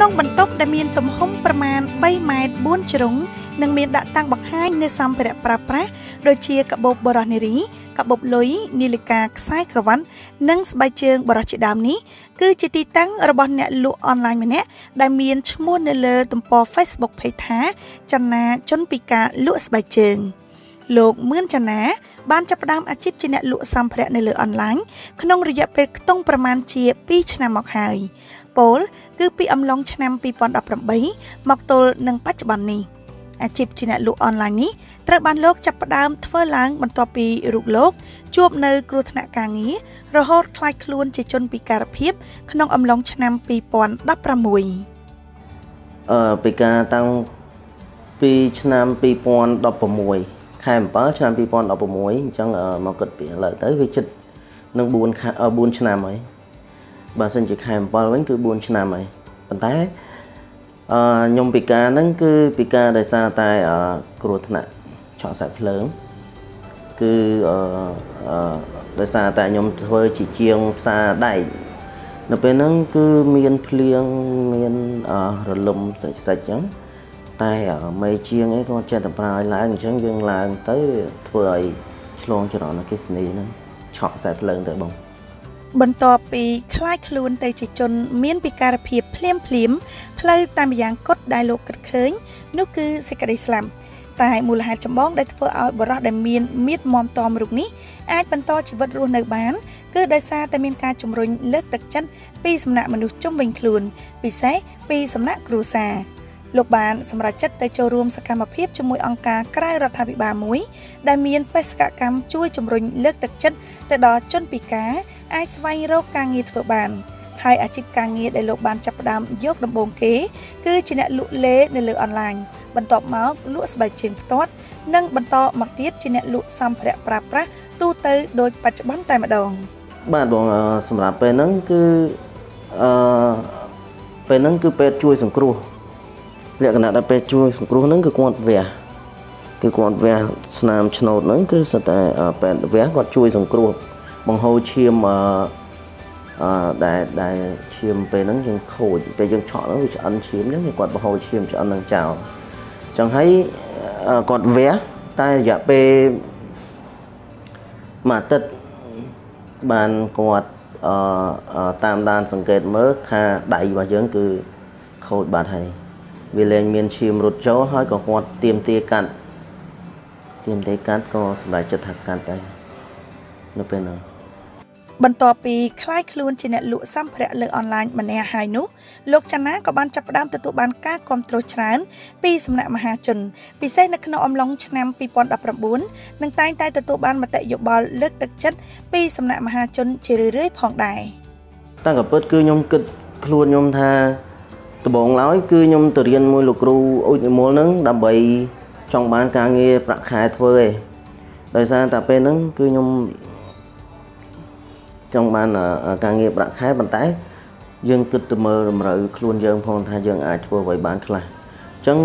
ក្នុងបន្ទប់ដែលមានទំហំប្រមាណ3ម៉ែត្រ4ជ្រុងនិងមានដាក់តាំងបង្ហាញនៅសម្ភារៈប្រើប្រាស់ដូចជាកាបូបបរោះនារីកាបូបលុយនីលិកាខ្សែក្រវ៉ាត់និងស្បែកជើងបរោះជាដើមនេះគឺជាទីតាំងរបស់អ្នកលក់អនឡាញម្នាក់ដែលមានឈ្មោះនៅលើទំព័រ Facebook Page ថាចនាជនពីការលក់ស្បែកជើងលោកមឿនចនាបានចាប់ផ្ដើមអាជីពជាអ្នកលក់សម្ភារៈនៅលើអនឡាញក្នុងរយៈពេលខ្ទង់ប្រមាណជា2ឆ្នាំមកហើយ ពលគឺពីអំឡុងឆ្នាំ2018មកទល់នឹងបច្ចុប្បន្ននេះអាជីពជាអ្នកលក់អនឡាញនេះត្រូវបានលោកចាប់ផ្ដើមធ្វើឡើងបន្ទាប់ពីរូបលោកជួបនៅគ្រោះថ្នាក់ការងាររហូតខ្លាចខ្លួនជាជនពិការភាពក្នុងអំឡុងឆ្នាំ2016អឺពីការតាំងពីឆ្នាំ2016ខែ7ឆ្នាំ2016អញ្ចឹងមកគិតពីឥឡូវទៅវាជិតនឹង4 4ឆ្នាំហើយ បើសិនជាខែ7វិញគឺ4ឆ្នាំហើយប៉ុន្តែអឺខ្ញុំពិការហ្នឹងគឺពិការដោយសារតែគ្រោះថ្នាក់ឆក់ខ្សែភ្លើងគឺអឺដោយសារតែខ្ញុំធ្វើជាជាងផ្សារដែកនៅពេលហ្នឹងគឺមានភ្លៀងមានរលំស្រិចស្រិចអញ្ចឹងតែមេជាងអីគាត់ចេះតែប្រើឲ្យឡើងអញ្ចឹងយើងឡើងទៅធ្វើឲ្យឆ្លងចរន្តអគិសនីហ្នឹងឆក់ខ្សែភ្លើងទៅបង បន្ទាប់ពីคล้ายខ្លួនទៅជាជនមានពិការភាពភ្លាមភ្លាមផ្លូវតាមយ៉ាងកត់ដែលលោកគិតឃើញនោះគឺសេចក្តីស្លាប់តែមូលហេតុចម្បងដែលធ្វើឲ្យបរិះដែលមានមៀតមមតមរូបនេះអាចបន្តជីវិតរស់នៅបានគឺដោយសារតែមានការជំរុញលើកទឹកចិត្តពីសំណាក់មនុស្សជុំវិញខ្លួនពិសេសពីសំណាក់គ្រួសារ លោកបានសម្រេចចិត្តទៅចូលរួមសកម្មភាពជាមួយអង្គការក្រៅរដ្ឋាភិបាលមួយ ដែលមានបេសកកម្មជួយជំរុញលើកទឹកចិត្តទៅដល់ជនពិការអាចស្វែងរកការងារធ្វើបានហើយអាជីពការងារដែលលោកបានចាប់ផ្ដើមយកដំបូងគេ គឺជាអ្នកលក់លេនៅលើអនឡាញបន្ទាប់មកលក់ស្បែកជើងផ្ទាត់ និងបន្តមកទៀតជាអ្នកលក់សម្ភារៈប្រើប្រាស់ទូទៅដោយបច្ចុប្បន្នតែម្ដងបាទបងសម្រាប់ពេលហ្នឹងគឺអឺពេលហ្នឹងគឺពេទ្យជួយសង្គ្រោះ លក្ខណៈដែលពេលជួយសង្គ្រោះហ្នឹងគឺគាត់វះគឺគាត់វះស្នាមឆ្នោតហ្នឹងគឺសិតតែពេទ្យវះគាត់ជួយសង្គ្រោះបង្ហូរឈាមអឺអឺដែលដែលឈាមពេលហ្នឹងយើងខូចពេលយើងឆក់ហ្នឹងវាឆ្អិនឈាមហ្នឹងគាត់បង្ហូរឈាមឆ្អិនហ្នឹងចោលចឹងហើយគាត់វះតែរយៈពេលមួយអាទិត្យបានគាត់អឺតាមដានសង្កេតមើលថាដៃរបស់យើងគឺខូចបាត់ហើយ វាលែងមានឈាមរត់ចូលហើយក៏គាត់ទៀមទាកាត់ទៀមទាកាត់ក៏សម្រេចចិត្តថាកាត់ដែរនៅពេលហ្នឹងបន្ទាប់ពីคล้ายខ្លួនជាអ្នកលក់សម្ភារៈលើអនឡាញម្នាក់ហើយនោះលោកចនាក៏បានចាប់ផ្ដើមទទួលបានការគ្រប់គ្រងច្រើនពីសំណាក់មហាជនពិសេសនៅក្នុងអំឡុងឆ្នាំ2019និងតែងតែទទួលបានមតិយោបល់លើកទឹកចិត្តពីសំណាក់មហាជនជារឿយៗផងដែរតាំងពីពិតគឺខ្ញុំគិតខ្លួនខ្ញុំថា ដំបូងឡើយគឺខ្ញុំទៅរៀនមួយលោកគ្រូអ៊ុចនិមលហ្នឹងដើម្បីចង់បានការងារប្រាក់ខែធ្វើឯងដោយសារតែពេលហ្នឹងគឺខ្ញុំចង់បានការងារប្រាក់ខែប៉ុន្តែយើងគិតទៅមើលតម្រូវខ្លួនយើងផងថាយើងអាចធ្វើអ្វីបានខ្លះអញ្ចឹង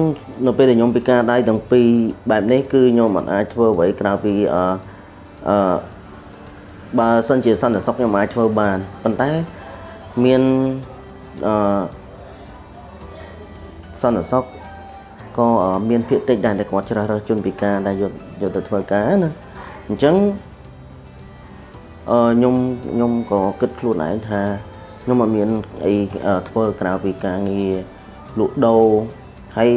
នៅពេលដែលខ្ញុំពិការដៃទាំងពីរបែបនេះគឺខ្ញុំមិនអាចធ្វើអ្វីក្រៅពីអឺអឺបើសិនជាសន្តិសុខខ្ញុំអាចធ្វើបានប៉ុន្តែមានអឺ សន្តិសុខក៏មានភាកតិចដែរតែគាត់ជ្រើសរើសជនពិការដែលយកយកទៅធ្វើការណាអញ្ចឹងអឺខ្ញុំខ្ញុំក៏គិតខ្លួនឯងថាខ្ញុំអត់មានអីធ្វើក្រៅពីការងារលក់ដូរហើយ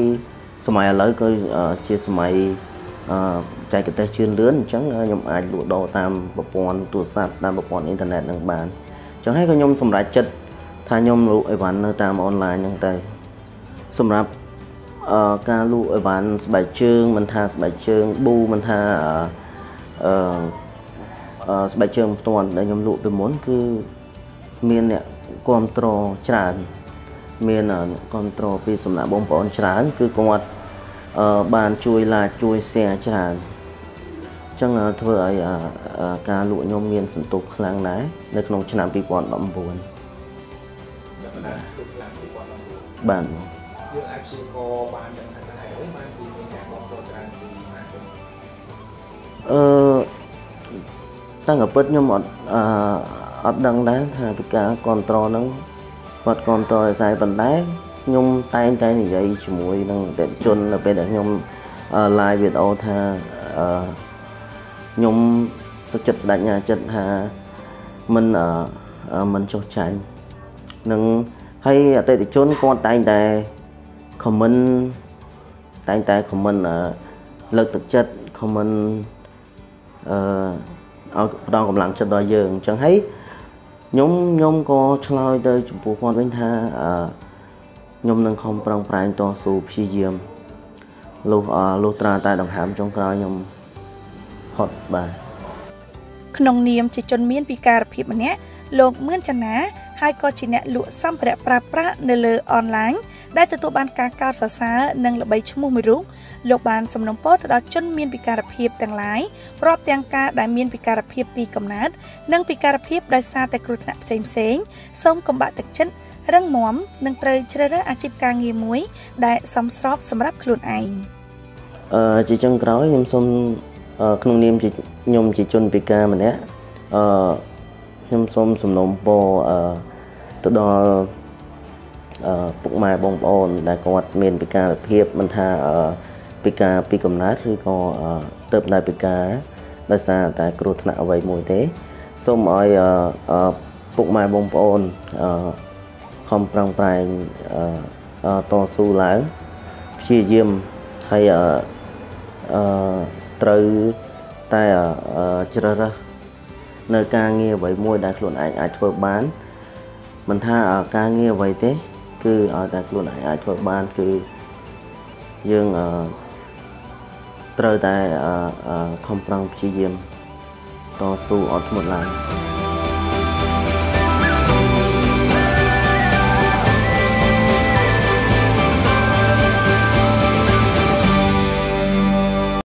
សម័យឥឡូវគឺជាសម័យអឺចែកទេសជឿនលឿនអញ្ចឹងខ្ញុំអាចលក់ដូរតាមប្រព័ន្ធទូរស័ព្ទតាមប្រព័ន្ធអ៊ីនធឺណិតនឹងបានអញ្ចឹងហើយក៏ខ្ញុំសម្រេចចិត្តថាខ្ញុំលក់អីវ៉ាន់នៅតាមអនឡាញហ្នឹងទៅ សម្រាប់អឺការលក់អីវ៉ាន់ស្បែកជើងមិនថាស្បែកជើងប៊ូមិនថាអឺស្បែកជើងផ្ទាន់ដែលខ្ញុំលក់ពីមុនគឺមានអ្នកគ្រប់គ្រងច្រើនមានគ្រប់គ្រងពីសំណាក់បងប្អូនច្រើន គឺគាត់អឺបានជួយឡាជួយ share ច្រើនចឹងធ្វើឲ្យការលក់ខ្ញុំមានសន្ទុះខ្លាំងដែរនៅក្នុងឆ្នាំ2019បាទ យើងអាចព្យាករបានយ៉ាងថាហេតុអ្វីបានជាមានការគ្រប់គ្រងច្រើនពីមហាជនអឺតាំងពីខ្ញុំអត់អឺអត់ដឹងដែរថាពីការគ្រប់គ្រងហ្នឹងគាត់គ្រប់គ្រងឲ្យស្អីប៉ុន្តែខ្ញុំតែងតែនិយាយជាមួយនឹងអតិថិជននៅពេលដែលខ្ញុំ live វីដេអូថាអឺខ្ញុំសុខចិត្តបដិញ្ញាចិត្តថាមិនអឺមិនចុះចាញ់នឹងហើយអតិថិជនគាត់តែងតែ comment តែងតែ comment លើកទឹកចិត្ត comment អឺឲ្យផ្ដល់កម្លាំងចិត្តដល់យើងអញ្ចឹងហើយខ្ញុំខ្ញុំក៏ឆ្លើយទៅចំពោះគាត់វិញថាអឺខ្ញុំនឹងខំប្រឹងប្រែងតស៊ូព្យាយាមលុះលុះត្រាតែដង្ហើមចុងក្រោយខ្ញុំហត់បាទក្នុងនាមជាជនមានពិការភាពម្នាក់លោកមឿនចនា ហើយក៏ជាអ្នកលក់សម្ភារៈប្រើប្រាស់នៅលើអនឡាញដែលទទួលបានការកោតសរសើរនិងល្បីឈ្មោះមួយរូបលោកបានសំណូមពរទៅដល់ជនមានពិការភាពទាំងឡាយរាប់ទាំងការដែលមានពិការភាពពីកំណើតនិងពិការភាពដោយសារតែគ្រោះថ្នាក់ផ្សេងផ្សេងសូមកុំបាក់ទឹកចិត្តរឹងមាំនិងត្រូវជ្រើសរើសអាជីពការងារមួយ ដែលសមស្របសម្រាប់ខ្លួនឯងអឺជាចុងក្រោយខ្ញុំសូមក្នុងនាមជាខ្ញុំជាជនពិការម្នាក់អឺ ខ្ញុំសូមសំណូមពរអឺទៅដល់អឺពុកម៉ែបងប្អូនដែលគាត់មានពិការភាពមិនថាអឺពិការពីកំណើតឬក៏ទៅតែពិការដោយសារតែគ្រោះថ្នាក់អ្វីមួយទេសូមឲ្យអឺពុកម៉ែបងប្អូនអឺខំប្រឹងប្រែងអឺតស៊ូឡើងព្យាយាមហើយអឺអឺត្រូវតែជ្រើសរើស នៅការងារអ្វីមួយដែលខ្លួនឯងអាចធ្វើបានមិនថាការងារអ្វីទេ គឺឲ្យតែខ្លួនឯងអាចធ្វើបានគឺយើងអឺត្រូវតែខំប្រឹងព្យាយាមតស៊ូអត់ធ្មត់ឡើយ